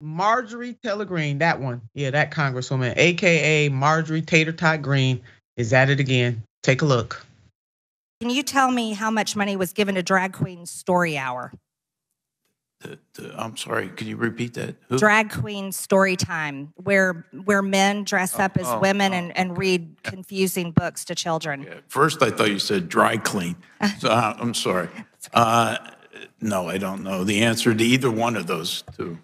Marjorie Taylor Greene, that one. Yeah, that Congresswoman, AKA Marjorie Tater Tot Green, is at it again. Take a look. Can you tell me how much money was given to Drag Queen Story Hour? The, the, I'm sorry, could you repeat that? Who? Drag Queen Story Time, where where men dress up as oh, women oh, and, and read confusing books to children. At First, I thought you said dry clean. So uh, I'm sorry. Uh, no, I don't know the answer to either one of those two.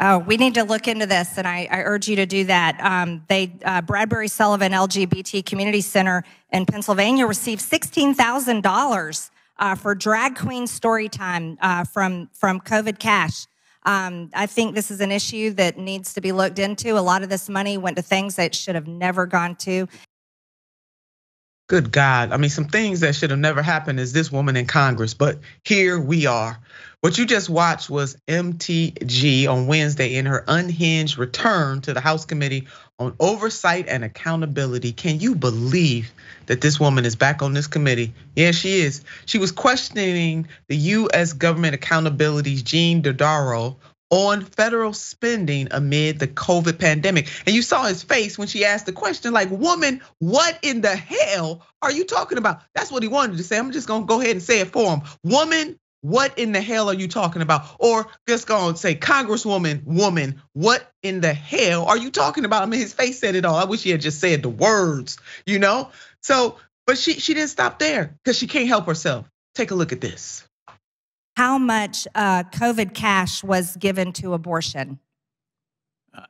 Oh, we need to look into this, and I, I urge you to do that. Um, they uh, Bradbury Sullivan LGBT Community Center in Pennsylvania received sixteen thousand dollars uh, for drag queen story time uh, from from COVID cash. Um, I think this is an issue that needs to be looked into. A lot of this money went to things that should have never gone to. Good God. I mean, some things that should have never happened is this woman in Congress, but here we are. What you just watched was MTG on Wednesday in her unhinged return to the House Committee on Oversight and Accountability. Can you believe that this woman is back on this committee? Yeah, she is. She was questioning the US government accountability's Gene Dodaro on federal spending amid the COVID pandemic. And you saw his face when she asked the question, like, woman, what in the hell are you talking about? That's what he wanted to say. I'm just gonna go ahead and say it for him. Woman, what in the hell are you talking about? Or just gonna say, Congresswoman, woman, what in the hell are you talking about? I mean, his face said it all. I wish he had just said the words, you know? So, but she she didn't stop there because she can't help herself. Take a look at this how much uh, COVID cash was given to abortion?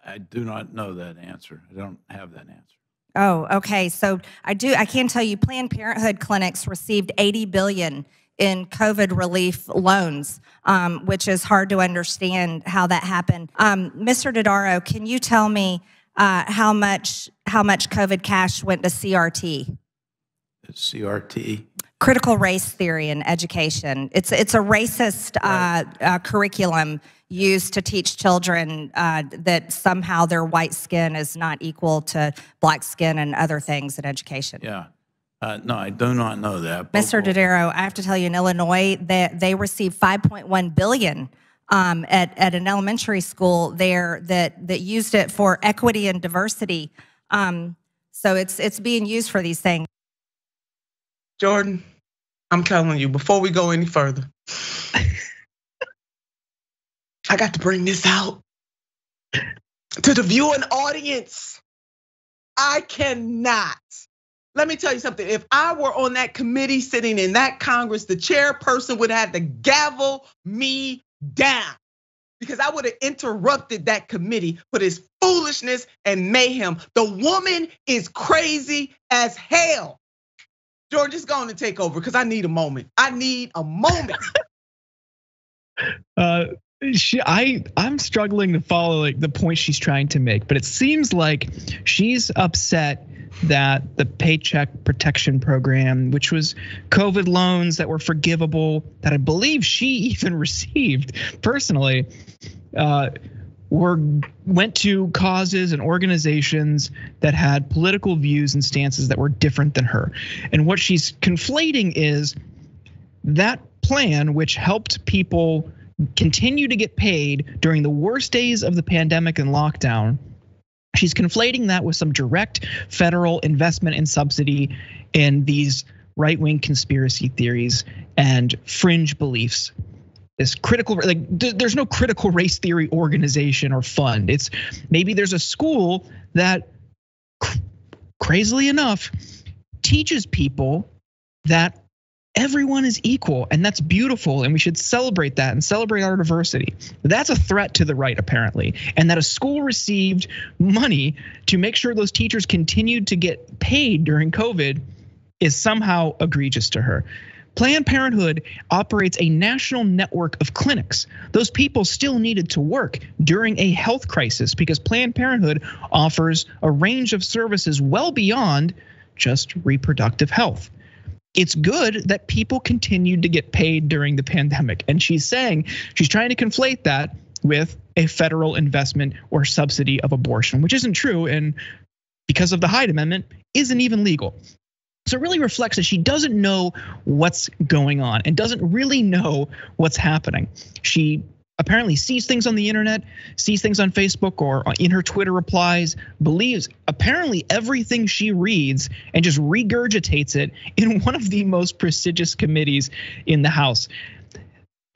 I do not know that answer. I don't have that answer. Oh, okay. So I do. I can tell you, Planned Parenthood clinics received 80 billion in COVID relief loans, um, which is hard to understand how that happened. Um, Mr. Dodaro, can you tell me uh, how much how much COVID cash went to CRT? CRT critical race theory in education. It's it's a racist uh, uh, curriculum used to teach children uh, that somehow their white skin is not equal to black skin and other things in education. Yeah. Uh, no, I do not know that. Mr. Dodaro, I have to tell you, in Illinois, they, they received 5.1 billion um, at, at an elementary school there that, that used it for equity and diversity. Um, so it's, it's being used for these things. Jordan, I'm telling you, before we go any further, I got to bring this out to the viewing audience. I cannot. Let me tell you something. If I were on that committee sitting in that Congress, the chairperson would have to gavel me down because I would have interrupted that committee for this foolishness and mayhem. The woman is crazy as hell. Jordan, just going to take over because I need a moment. I need a moment. uh, she, I, I'm struggling to follow like the point she's trying to make, but it seems like she's upset that the Paycheck Protection Program, which was COVID loans that were forgivable, that I believe she even received personally, uh, were went to causes and organizations that had political views and stances that were different than her. And what she's conflating is that plan which helped people continue to get paid during the worst days of the pandemic and lockdown. She's conflating that with some direct federal investment and subsidy in these right wing conspiracy theories and fringe beliefs this critical like there's no critical race theory organization or fund. It's maybe there's a school that crazily enough teaches people that everyone is equal and that's beautiful and we should celebrate that and celebrate our diversity. That's a threat to the right apparently and that a school received money to make sure those teachers continued to get paid during covid is somehow egregious to her Planned Parenthood operates a national network of clinics. Those people still needed to work during a health crisis because Planned Parenthood offers a range of services well beyond just reproductive health. It's good that people continued to get paid during the pandemic. And she's saying she's trying to conflate that with a federal investment or subsidy of abortion, which isn't true. And because of the Hyde Amendment, isn't even legal. So it really reflects that she doesn't know what's going on and doesn't really know what's happening. She apparently sees things on the internet, sees things on Facebook or in her Twitter replies, believes apparently everything she reads and just regurgitates it in one of the most prestigious committees in the House.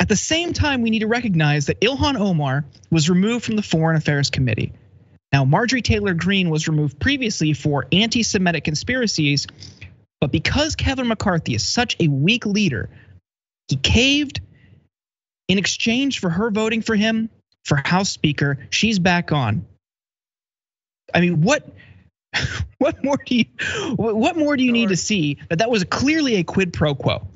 At the same time, we need to recognize that Ilhan Omar was removed from the Foreign Affairs Committee. Now, Marjorie Taylor Greene was removed previously for anti Semitic conspiracies, but because Kevin McCarthy is such a weak leader, he caved in exchange for her voting for him for House Speaker. She's back on. I mean, what? What more do you? What more do you need to see that that was clearly a quid pro quo?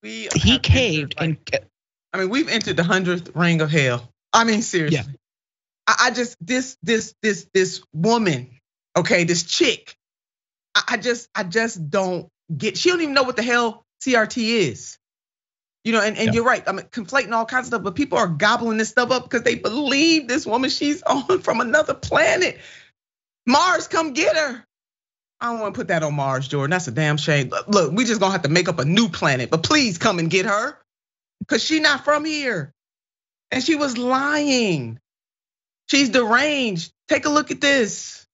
We he caved like, and. I mean, we've entered the hundredth ring of hell. I mean, seriously. Yeah. I just this this this this woman, okay, this chick. I just I just don't get. She don't even know what the hell CRT is. You know, and, and yeah. you're right. I mean, conflating all kinds of stuff, but people are gobbling this stuff up because they believe this woman, she's on from another planet. Mars, come get her. I don't want to put that on Mars, Jordan. That's a damn shame. Look, we just gonna have to make up a new planet, but please come and get her. Cause she's not from here. And she was lying. She's deranged. Take a look at this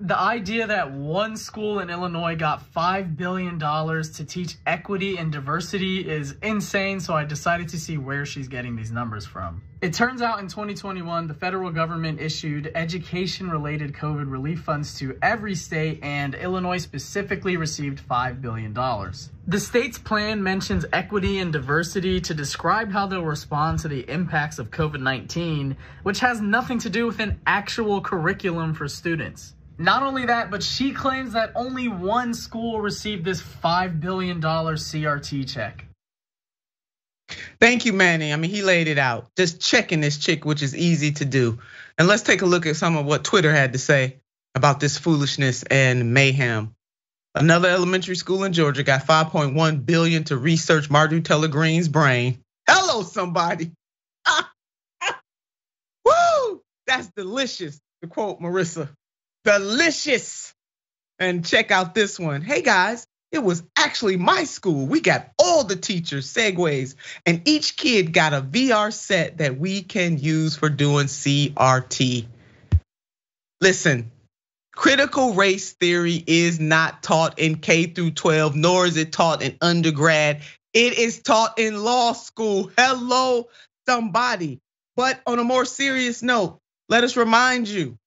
the idea that one school in Illinois got $5 billion to teach equity and diversity is insane, so I decided to see where she's getting these numbers from. It turns out in 2021, the federal government issued education-related COVID relief funds to every state, and Illinois specifically received $5 billion. The state's plan mentions equity and diversity to describe how they'll respond to the impacts of COVID-19, which has nothing to do with an actual curriculum for students. Not only that, but she claims that only one school received this $5 billion CRT check. Thank you, Manny. I mean, he laid it out. Just checking this chick, which is easy to do. And let's take a look at some of what Twitter had to say about this foolishness and mayhem. Another elementary school in Georgia got 5.1 billion to research Marjorie Taylor Greene's brain. Hello, somebody. Woo! That's delicious, to quote Marissa delicious. And check out this one. Hey guys, it was actually my school. We got all the teachers, segways, and each kid got a VR set that we can use for doing CRT. Listen, critical race theory is not taught in K through 12, nor is it taught in undergrad. It is taught in law school. Hello, somebody. But on a more serious note, let us remind you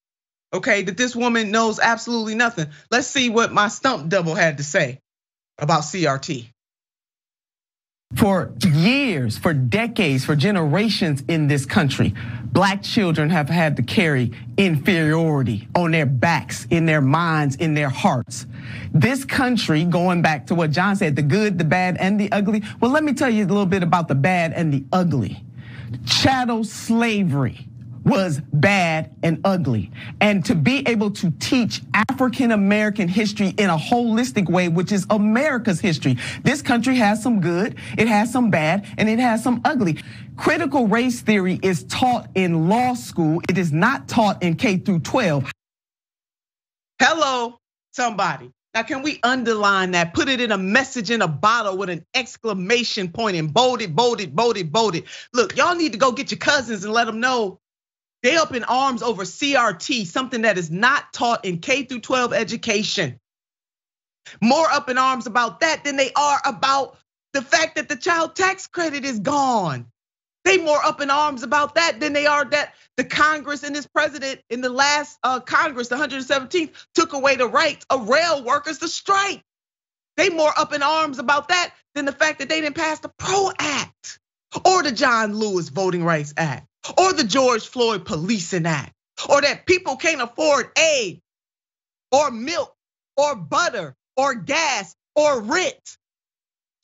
okay, that this woman knows absolutely nothing. Let's see what my stump double had to say about CRT. For years, for decades, for generations in this country, black children have had to carry inferiority on their backs, in their minds, in their hearts. This country, going back to what John said, the good, the bad, and the ugly. Well, let me tell you a little bit about the bad and the ugly. Chattel slavery was bad and ugly. And to be able to teach African American history in a holistic way, which is America's history. This country has some good, it has some bad, and it has some ugly. Critical race theory is taught in law school. It is not taught in K through 12. Hello, somebody. Now, can we underline that? Put it in a message in a bottle with an exclamation point and bold it, bold it, bold it, bold it. Look, y'all need to go get your cousins and let them know they up in arms over CRT, something that is not taught in K through 12 education. More up in arms about that than they are about the fact that the child tax credit is gone. They more up in arms about that than they are that the Congress and this president in the last uh, Congress, the 117th, took away the rights of rail workers to strike. They more up in arms about that than the fact that they didn't pass the PRO Act or the John Lewis Voting Rights Act or the George Floyd Policing Act, or that people can't afford egg or milk or butter or gas or rent.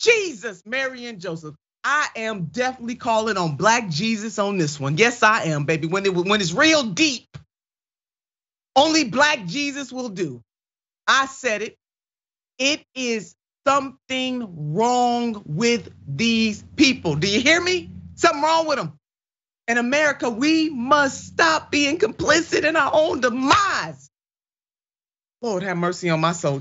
Jesus, Mary and Joseph. I am definitely calling on Black Jesus on this one. Yes, I am, baby. When it when it's real deep, only Black Jesus will do. I said it. It is something wrong with these people. Do you hear me? Something wrong with them in America, we must stop being complicit in our own demise. Lord have mercy on my soul.